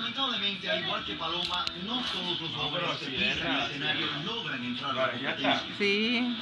lamentablemente, al igual que Paloma, no todos los No, jóvenes que pisan el escenario logran entrar a la competencia. Sí.